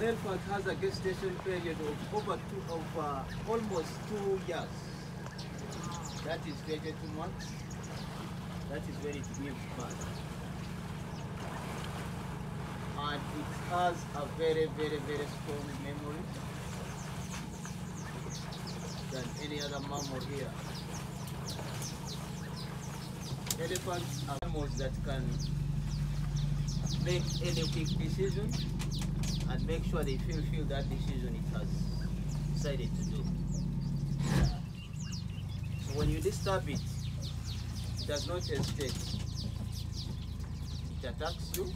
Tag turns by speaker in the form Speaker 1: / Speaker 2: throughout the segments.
Speaker 1: Rail Park has a gestation period of over two, of uh, almost two years. That is 22 months. That is when it. And it has a very, very, very strong memory than any other mammal here. Elephants are animals that can make any quick decision and make sure they fulfill that decision it has decided to do. So when you disturb it, it does not hesitate. It attacks you.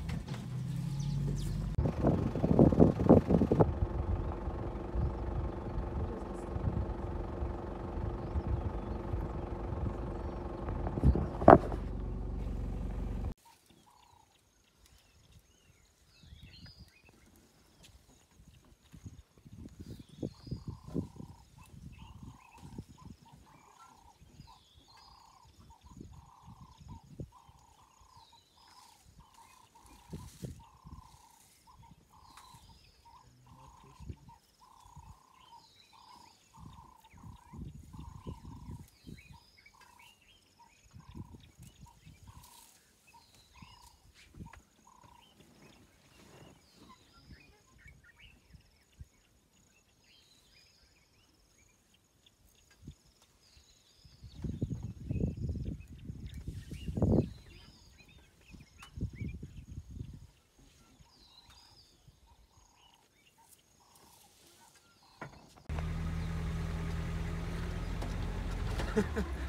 Speaker 2: Days.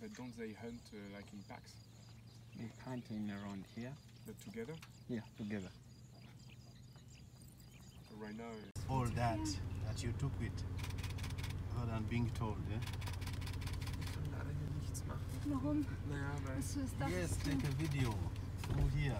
Speaker 3: But don't they hunt uh, like in packs,
Speaker 2: We hunting around here.
Speaker 3: but together?
Speaker 2: Yeah, together.
Speaker 3: So right now, uh,
Speaker 4: all that that you took it rather than being told eh?
Speaker 5: Warum? Was ist das?
Speaker 4: yes take a video through here